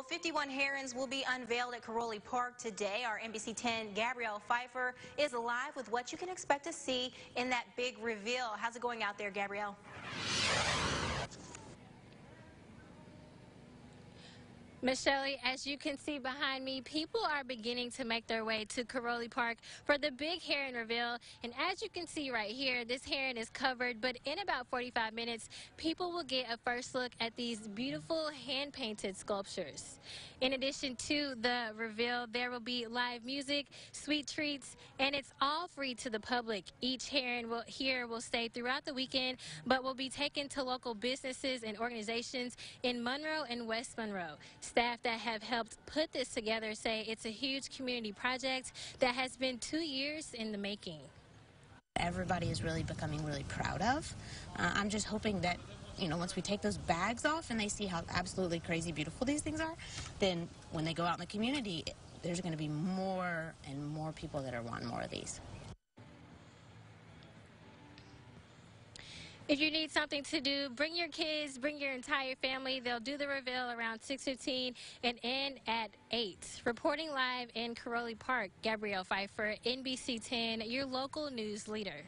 Well, 51 herons will be unveiled at Kiroli Park today. Our NBC 10 Gabrielle Pfeiffer is live with what you can expect to see in that big reveal. How's it going out there, Gabrielle? Michelle, as you can see behind me, people are beginning to make their way to Kiroli Park for the big heron reveal. And as you can see right here, this heron is covered, but in about 45 minutes, people will get a first look at these beautiful hand-painted sculptures. In addition to the reveal, there will be live music, sweet treats, and it's all free to the public. Each heron will, here will stay throughout the weekend, but will be taken to local businesses and organizations in Monroe and West Monroe. Staff that have helped put this together say it's a huge community project that has been two years in the making. Everybody is really becoming really proud of. Uh, I'm just hoping that you know, once we take those bags off and they see how absolutely crazy beautiful these things are, then when they go out in the community, there's going to be more and more people that are wanting more of these. If you need something to do, bring your kids, bring your entire family. They'll do the reveal around 6.15 and end at 8. Reporting live in Kiroli Park, Gabrielle Pfeiffer, NBC 10, your local news leader.